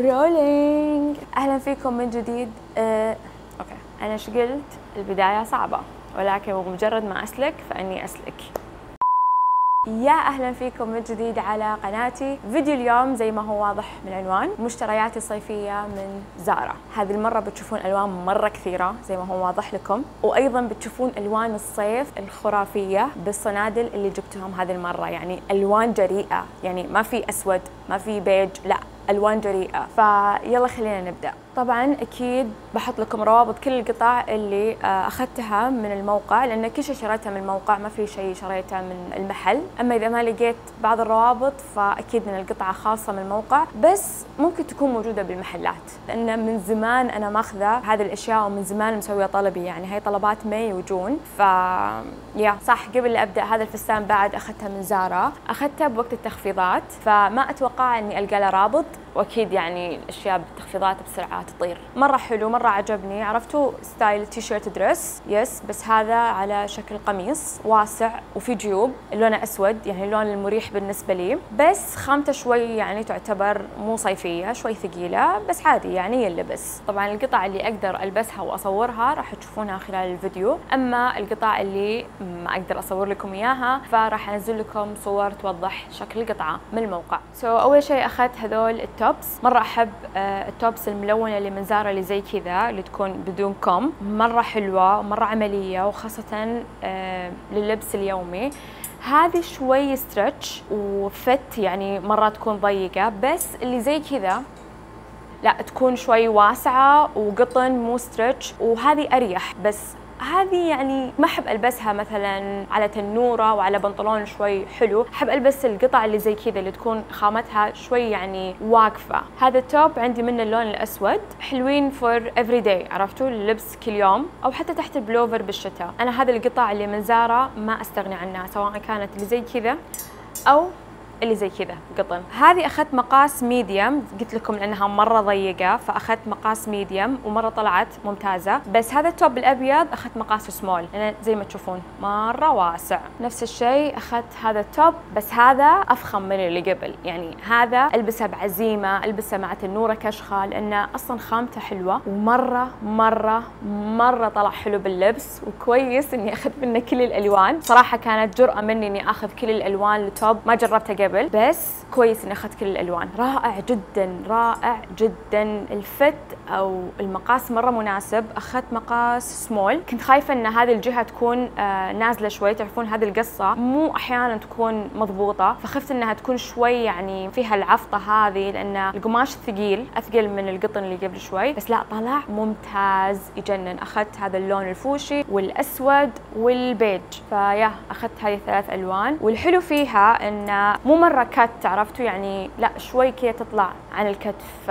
rolling أهلا فيكم من جديد. أه... okay. أنا إيش قلت؟ البداية صعبة ولكن بمجرد ما أسلك فإني أسلك. يا أهلا فيكم من جديد على قناتي. فيديو اليوم زي ما هو واضح من العنوان مشترياتي الصيفية من زارا. هذه المرة بتشوفون ألوان مرة كثيرة زي ما هو واضح لكم. وأيضا بتشوفون ألوان الصيف الخرافية بالصنادل اللي جبتهم هذه المرة. يعني ألوان جريئة. يعني ما في أسود ما في بيج لا. الوان جريئة. فيلا خلينا نبدأ. طبعا أكيد بحط لكم روابط كل القطع اللي آه، أخذتها من الموقع لأن كل شيء شريته من الموقع ما في شيء شريته من المحل. أما إذا ما لقيت بعض الروابط فأكيد من القطعة خاصة من الموقع بس ممكن تكون موجودة بالمحلات لأن من زمان أنا ماخذة هذه الأشياء ومن زمان مسوية طلبي يعني هي طلبات ماي وجون. ف يا صح قبل لا أبدأ هذا الفستان بعد اخذتها من زارا. اخذتها بوقت التخفيضات فما أتوقع إني ألقى له رابط وأكيد يعني الاشياء بالتخفيضات بسرعة تطير. مرة حلو مرة عجبني. عرفتوا style T-shirt dress؟ yes بس هذا على شكل قميص واسع وفي جيوب لونه أسود يعني اللون المريح بالنسبة لي. بس خامته شوي يعني تعتبر مو صيفية شوي ثقيلة بس عادي يعني يلبس. طبعا القطع اللي أقدر ألبسها وأصورها راح تشوفونها خلال الفيديو. أما القطع اللي ما أقدر أصور لكم إياها فراح أنزل لكم صور توضح شكل القطعة من الموقع. so, أول شيء أخذت هذول ال tops مرة أحب آه، ال tops الملونه اللي من زارا اللي زي كذا اللي تكون بدون كم. مرة حلوة مره عملية وخاصة آه، لللبس اليومي. هذه شوي stretch و fit يعني مرات تكون ضيقة بس اللي زي كذا لا تكون شوي واسعة وقطن مو stretch وهذه أريح. بس هذه يعني ما أحب ألبسها مثلا على تنورة وعلى بنطلون شوي حلو. أحب ألبس القطع اللي زي كذا اللي تكون خامتها شوي يعني واقفة. هذا ال top عندي منه اللون الأسود حلوين for every day عرفتوا؟ اللبس كل يوم أو حتى تحت البلوفر بالشتاء. أنا هذه القطع اللي من زارا ما أستغني عنها سواء كانت اللي زي كذا أو اللي زي كذا قطن. هذه أخذت مقاس medium قلت لكم لأنها مرة ضيقة فأخذت مقاس medium ومرة طلعت ممتازة. بس هذا ال top الأبيض أخذت مقاس سمول لأن زي ما تشوفون مرة واسع. نفس الشيء أخذت هذا ال top بس هذا أفخم من اللي قبل. يعني هذا ألبسه بعزيمة ألبسه مع تنورة كشخة لأنه أصلا خامته حلوة. ومرة مرة مرة طلع حلو باللبس. وكويس إني أخذت منه كل الألوان. صراحة كانت جرأة مني إني آخذ كل الألوان ال top ما جربته قبل. قبل بس كويس إني أخذت كل الألوان. رائع جدا رائع جدا. ال fit أو المقاس مرة مناسب. أخذت مقاس سمول كنت خايفة إن هذه الجهة تكون آه نازلة شوي تعرفون هذه القصة. مو أحيانا تكون مضبوطة. فخفت إنها تكون شوي يعني فيها العفطه هذه لأن القماش ثقيل أثقل من القطن اللي قبل شوي. بس لا طلع ممتاز يجنن. أخذت هذا اللون الفوشي والأسود والبيج. ف yeah أخذت هذه الثلاث ألوان. والحلو فيها انه مو مرة كت عرفتوا؟ يعني لا شوي كذا تطلع عن الكتف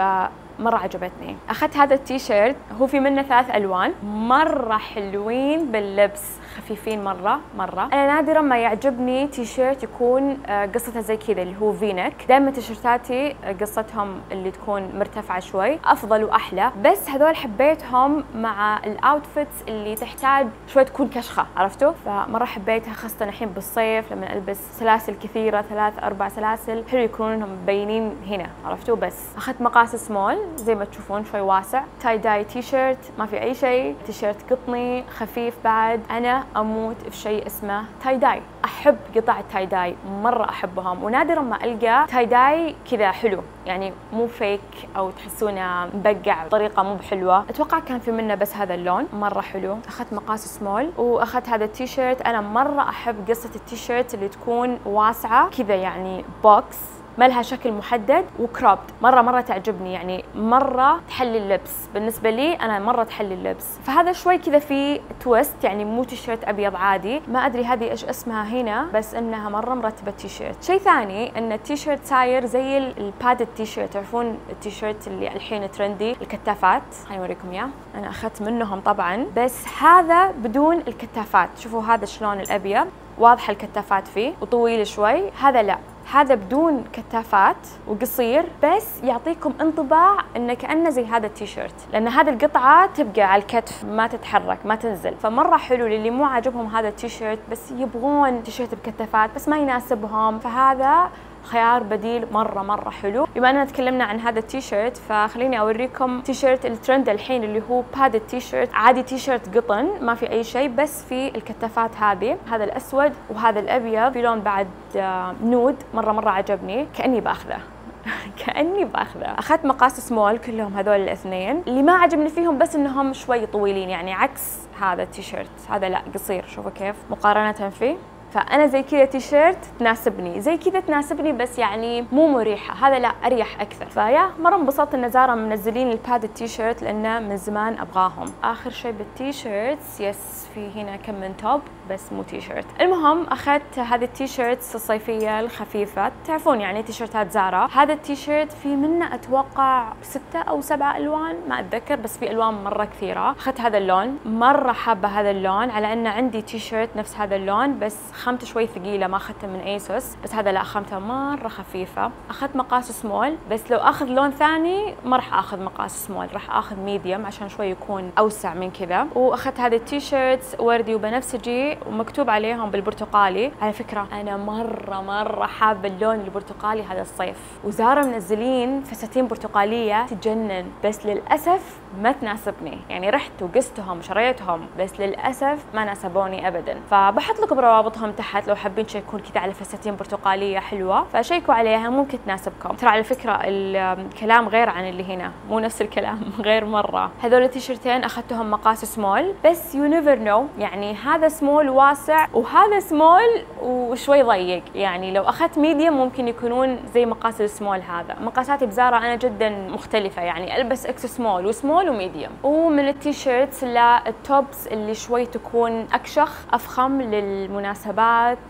مرة عجبتني. أخذت هذا التيشيرت هو في منه ثلاث ألوان مرة حلوين باللبس. خفيفين مرة مرة. أنا نادرا ما يعجبني تيشيرت يكون آه، قصته زي كذا اللي هو V-neck دائما تيشيرتاتي آه، قصتهم اللي تكون مرتفعة شوي أفضل وأحلى. بس هذول حبيتهم مع ال outfits اللي تحتاج شوي تكون كشخة عرفتوا؟ فمرة حبيتها خاصة الحين بالصيف لما ألبس سلاسل كثيرة ثلاث أربع سلاسل. حلو يكونون مبينين هنا عرفتوا؟ بس أخذت مقاس سمول زي ما تشوفون شوي واسع. tie dye T-shirt ما في أي شيء. تي شيرت قطني خفيف بعد. أنا أموت في شيء اسمه tie dye. أحب قطع ال tie dye مرة احبهم ونادرا ما ألقى tie dye كذا حلو. يعني مو fake أو تحسونه مبقع بطريقة مو بحلوة. أتوقع كان في منه بس هذا اللون مرة حلو. أخذت مقاس سمول وأخذت هذا التي شيرت أنا مرة أحب قصة التي شيرت اللي تكون واسعة كذا يعني box ما لها شكل محدد و cropped. مرة مرة تعجبني يعني مرة تحلي اللبس. بالنسبة لي أنا مرة تحلي اللبس. فهذا شوي كذا في twist يعني مو تيشيرت أبيض عادي. ما أدري هذه إيش اسمها هنا بس إنها مرة مرتبة تيشيرت. شيء ثاني إن التيشيرت صاير زي ال padded T-shirt تعرفون التيشيرت اللي الحين trendy؟ الكتافات. خليني أوريكم إياه. أنا أخذت منهم طبعا. بس هذا بدون الكتافات. شوفوا هذا شلون الأبيض. واضحة الكتافات فيه وطويل شوي. هذا لا. هذا بدون كتافات وقصير بس يعطيكم انطباع إنه كأنه زي هذا التيشيرت. لأن هذه القطعة تبقى على الكتف ما تتحرك ما تنزل. فمرة حلو للي مو عاجبهم هذا التيشيرت بس يبغون تيشيرت بكتافات بس ما يناسبهم. فهذا خيار بديل مرة مرة حلو. بما إننا تكلمنا عن هذا التيشيرت فخليني أوريكم تيشيرت الترند الحين اللي هو padded T-shirt. عادي تيشيرت قطن ما في أي شيء بس في الكتافات هذه. هذا الأسود وهذا الأبيض. في لون بعد آه، nude. مرة مرة عجبني. كأني باخذه. كأني باخذه. أخذت مقاس سمول كلهم هذول الاثنين. اللي ما عجبني فيهم بس إنهم شوي طويلين يعني عكس هذا التيشيرت. هذا لا قصير. شوفوا كيف. مقارنة فيه. فأنا زي كذا تيشيرت تناسبني. زي كذا تناسبني بس يعني مو مريحة. هذا لا أريح أكثر. ف yeah مرة انبسطت إن زارا منزلين ال padded T-shirt لأنه من زمان أبغاهم. آخر شيء بال T-shirts yes في هنا كم من top بس مو تي شيرت المهم أخذت هذه ال T-shirts الصيفية الخفيفة. تعرفون يعني تي شيرتات زارا؟ هذا التي شيرت في منه أتوقع ستة أو سبعة ألوان ما أتذكر بس في ألوان مرة كثيرة. أخذت هذا اللون. مرة حابة هذا اللون على أن عندي تي شيرت نفس هذا اللون بس خامته شوي ثقيلة ما اخذته من ASOS بس هذا لا خامته مرة خفيفة. أخذت مقاس سمول بس لو أخذ لون ثاني ما راح أخذ مقاس small راح أخذ medium عشان شوي يكون أوسع من كذا. وأخذت هذه ال T-shirts وردي وبنفسجي ومكتوب عليهم بالبرتقالي. على فكرة أنا مرة مرة حابة اللون البرتقالي هذا الصيف. وزارا منزلين فساتين برتقالية تجنن بس للأسف ما تناسبني. يعني رحت وقستهم وشريتهم بس للأسف ما ناسبوني ابدا. فبحط لكم روابطهم تحت لو حابين تشيكون كذا على فساتين برتقالية حلوة. فشيكوا عليها ممكن تناسبكم. ترى على فكرة الكلام غير عن اللي هنا. مو نفس الكلام غير مرة. هذول التيشرتين أخذتهم مقاس small بس you never know يعني هذا small واسع وهذا small وشوي ضيق. يعني لو أخذت medium ممكن يكونون زي مقاس السمول هذا. مقاساتي بزارا أنا جدا مختلفة. يعني ألبس إكس سمول وسمول وميديوم ومن التيشيرتس للتوبس اللي شوي تكون أكشخ أفخم للمناسبات.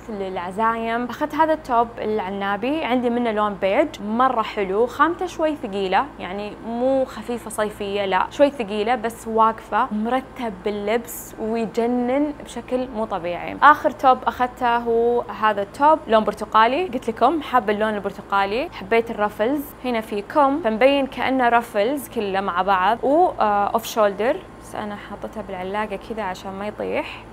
للعزايم. أخذت هذا ال top العنابي عندي منه لون بيج مرة حلو خامته شوي ثقيلة يعني مو خفيفة صيفية لا شوي ثقيلة بس واقفة مرتب باللبس ويجنن بشكل مو طبيعي. آخر top أخذته هو هذا ال top لون برتقالي. قلت لكم حابه اللون البرتقالي حبيت ال ruffles هنا في كم فمبين كأنه ruffles كله مع بعض. و off shoulder بس أنا حاطتها بالعلاقة كذا عشان ما يطيح.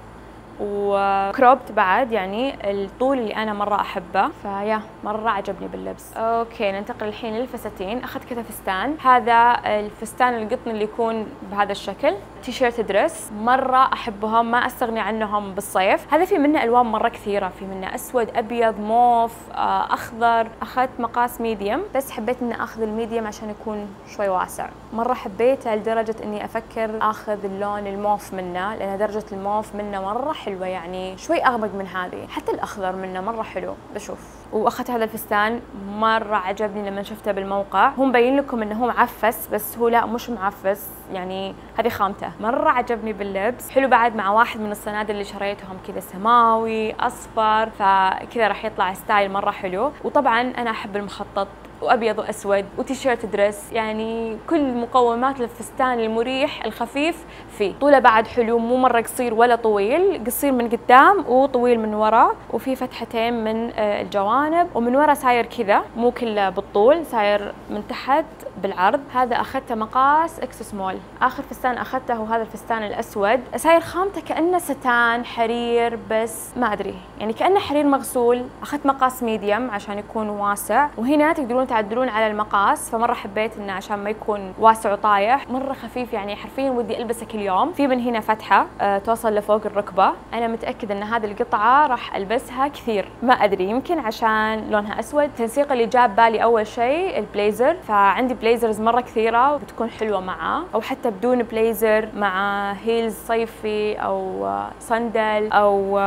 و cropped بعد يعني الطول اللي أنا مرة أحبه. ف yeah مرة عجبني باللبس. Okay ننتقل الحين للفساتين أخذت كذا فستان هذا الفستان القطن اللي يكون بهذا الشكل. T-shirt dress. مرة أحبهم ما أستغني عنهم بالصيف. هذا في منه ألوان مرة كثيرة. في منه أسود أبيض موف آه، أخضر. أخذت مقاس medium بس حبيت إني أخذ ال medium عشان يكون شوي واسع. مرة حبيته لدرجة إني أفكر أخذ اللون الموف منه لأن درجة الموف منه مرة حلوة يعني شوي أغمق من هذه حتى الأخضر منه مرة حلو. بشوف. وأخذت هذا الفستان مرة عجبني لما شفته بالموقع. هو مبين لكم إنه هو معفس بس هو لا مش معفس. يعني هذه خامته. مرة عجبني باللبس. حلو بعد مع واحد من الصنادل اللي شريتهم كذا سماوي أصفر. فكذا راح يطلع style مرة حلو. وطبعا أنا أحب المخطط. وأبيض وأسود و T-shirt dress. يعني كل مقومات الفستان المريح الخفيف فيه. طوله بعد حلو مو مرة قصير ولا طويل. قصير من قدام وطويل من ورا. وفي فتحتين من آه، الجوانب. ومن ورا ساير كذا مو كله بالطول ساير من تحت. بالعرض. هذا أخذته مقاس إكس سمول آخر فستان أخذته هو هذا الفستان الأسود. ساير خامته كأنه ستان حرير بس ما أدري. يعني كأنه حرير مغسول. أخذت مقاس medium عشان يكون واسع. وهنا تقدرون تعدلون على المقاس. فمرة حبيت إنه عشان ما يكون واسع وطايح. مرة خفيف يعني حرفيا ودي البسه كل يوم في من هنا فتحة أه توصل لفوق الركبة. أنا متاكد إن هذه القطعة راح ألبسها كثير. ما أدري يمكن عشان لونها أسود. التنسيق اللي جاب بالي أول شيء البليزر. فعندي blazers مرة كثيرة وبتكون حلوة معاه أو حتى بدون بليزر مع heels صيفي أو صندل أو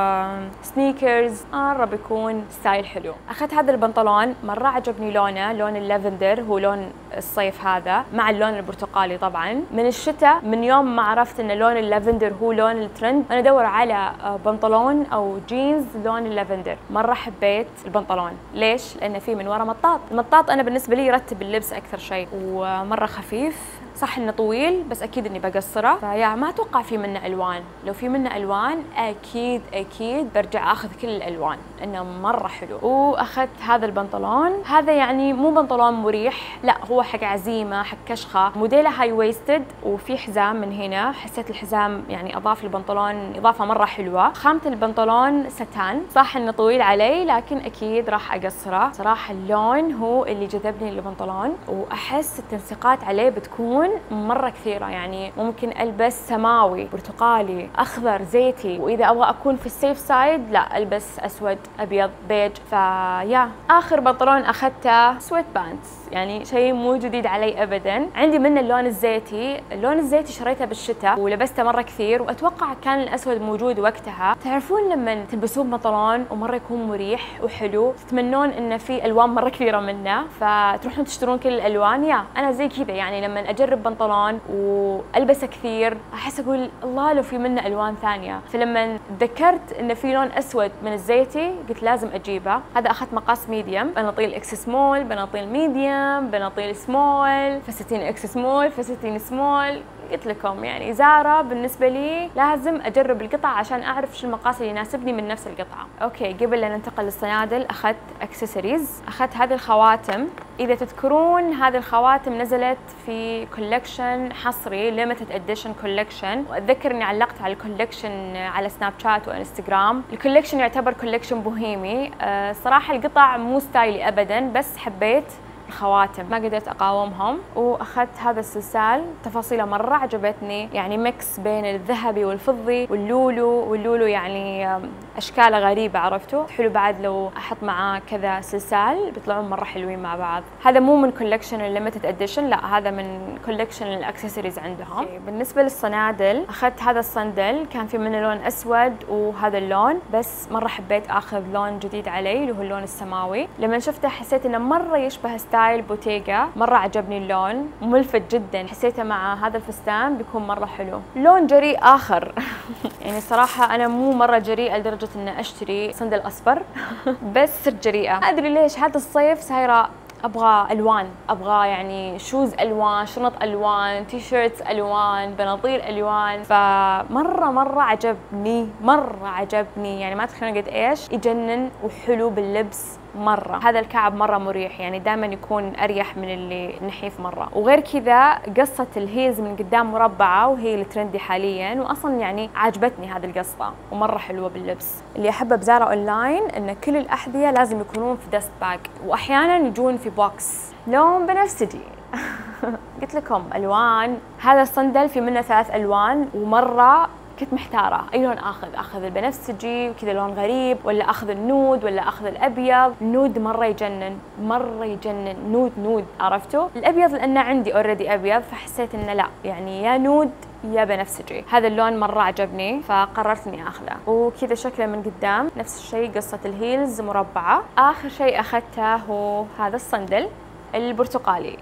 sneakers مرة بيكون style حلو. أخذت هذا البنطلون مرة عجبني لونه لون اللافندر هو لون الصيف هذا مع اللون البرتقالي طبعا. من الشتاء من يوم ما عرفت إن لون اللافندر هو لون الترند أنا أدور على بنطلون أو جينز لون اللافندر. مرة حبيت البنطلون. ليش؟ لأن فيه من ورا مطاط. المطاط أنا بالنسبة لي يرتب اللبس أكثر شيء. ومرة خفيف. صح إنه طويل بس أكيد إني بقصره. ف yeah ما أتوقع في منه ألوان. لو في منه ألوان أكيد أكيد برجع آخذ كل الألوان انه مرة حلو. وأخذت هذا البنطلون. هذا يعني مو بنطلون مريح لا هو حق عزيمة حق كشخة. موديله high waisted وفي حزام من هنا. حسيت الحزام يعني أضاف البنطلون إضافة مرة حلوة. خامة البنطلون ستان. صح إنه طويل علي لكن أكيد راح أقصره. صراحة اللون هو اللي جذبني للبنطلون وأحس التنسيقات عليه بتكون مرة كثيرة. يعني ممكن ألبس سماوي برتقالي أخضر زيتي. وإذا أبغى أكون في ال safe side لا ألبس أسود أبيض بيج ف yeah آخر بنطلون أخذته sweatpants يعني شيء مو جديد علي ابدا. عندي منه اللون الزيتي. اللون الزيتي شريته بالشتاء ولبسته مرة كثير. وأتوقع كان الأسود موجود وقتها. تعرفون لما تلبسون بنطلون ومرة يكون مريح وحلو تتمنون انه في ألوان مرة كثيرة منه؟ فتروحون تشترون كل الألوان؟ Yeah أنا زي كذا. يعني لما أجرب بنطلون وألبسه كثير أحس أقول الله لو في منه ألوان ثانية. فلما تذكرت إنه في لون أسود من الزيتي قلت لازم أجيبه. هذا أخذت مقاس medium بناطيل X small بناطيل medium بناطيل small فساتين X small فساتين small قلت لكم يعني زارة بالنسبة لي لازم أجرب القطع عشان أعرف شو المقاس اللي يناسبني من نفس القطعة. okay قبل لا ننتقل للصنادل أخذت أكسسوارز أخذت هذه الخواتم. إذا تذكرون هذه الخواتم نزلت في collection حصري limited edition collection وأتذكر إني علقت على ال collection على سناب شات وإنستغرام. ال collection يعتبر collection بوهيمي. أه صراحة القطع مو style ي أبدا بس حبيت الخواتم ما قدرت أقاومهم وأخذت هذا السلسال تفاصيله مرة عجبتني. يعني mix بين الذهبي والفضي واللولو. واللولو يعني أشكاله غريبة عرفتوا؟ حلو بعد لو أحط معاه كذا سلسال بيطلعون مرة حلوين مع بعض. هذا مو من collection ال limited edition لا هذا من collection ال accessories عندهم. بالنسبة للصنادل أخذت هذا الصندل كان في منه لون أسود وهذا اللون بس مرة حبيت أخذ لون جديد علي اللي هو اللون السماوي. لما شفته حسيت إنه مرة يشبه style Bottega مرة عجبني اللون ملفت جدا. حسيته مع هذا الفستان بيكون مرة حلو. لون جريء آخر. يعني صراحة أنا مو مرة جريئة لدرجة إني أشتري صندل أصفر بس صرت جريئة. أدري ليش هذا الصيف صايرة أبغى ألوان أبغى يعني shoes ألوان شنط ألوان T-shirts ألوان بناطيل ألوان. فمرة مرة عجبني مرة عجبني. يعني ما تخيلون قد إيش؟ يجنن وحلو باللبس مرة. هذا الكعب مرة مريح يعني دائما يكون أريح من اللي نحيف مرة. وغير كذا قصة ال heels من قدام مربعة وهي ال trendy حاليا. وأصلا يعني عجبتني هذه القصة ومرة حلوة باللبس. اللي أحبه بزارة أونلاين أن كل الأحذية لازم يكونون في dust bag وأحيانا يجون في box لون بنفسجي. قلت لكم ألوان. هذا الصندل في منه ثلاث ألوان ومرة كنت محتارة. أي لون آخذ؟ أخذ البنفسجي وكذا لون غريب ولا أخذ ال nude ولا أخذ الأبيض. ال nude مرة يجنن مرة يجنن. nude nude عرفتوا؟ الأبيض لأنه عندي already أبيض فحسيت إنه لا. يعني يا nude يا بنفسجي هذا اللون مرة عجبني فقررت إني آخذه. وكذا شكله من قدام نفس الشيء قصة ال heels مربعة. آخر شيء أخذته هو هذا الصندل. البرتقالي.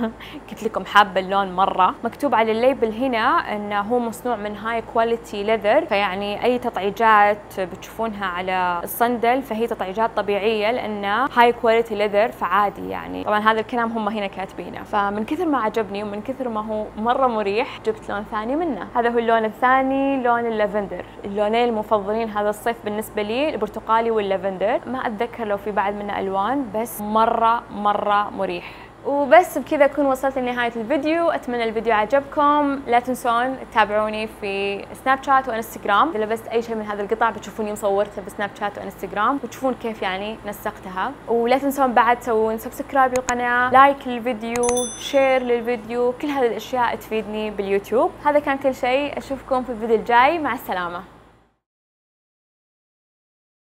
قلت لكم حابة اللون مرة. مكتوب على ال label هنا انه هو مصنوع من high quality leather فيعني أي تطعيجات بتشوفونها على الصندل فهي تطعيجات طبيعية لأنه high quality leather فعادي يعني. طبعا هذا الكلام هم هنا كاتبينه. فمن كثر ما عجبني ومن كثر ما هو مرة مريح جبت لون ثاني منه. هذا هو اللون الثاني لون اللافندر. اللونين المفضلين هذا الصيف بالنسبة لي البرتقالي واللافندر. ما أتذكر لو في بعد منه ألوان بس مرة مرة مريح. وبس بكذا أكون وصلت لنهاية الفيديو. أتمنى الفيديو عجبكم. لا تنسون تتابعوني في سناب شات وانستغرام إذا لبست أي شيء من هذه القطع بتشوفوني مصورتها بسناب شات وانستغرام وتشوفون كيف يعني نسقتها. ولا تنسون بعد تسوون subscribe للقناة like للفيديو share للفيديو. كل هذه الأشياء تفيدني باليوتيوب. هذا كان كل شيء. أشوفكم في الفيديو الجاي. مع السلامة.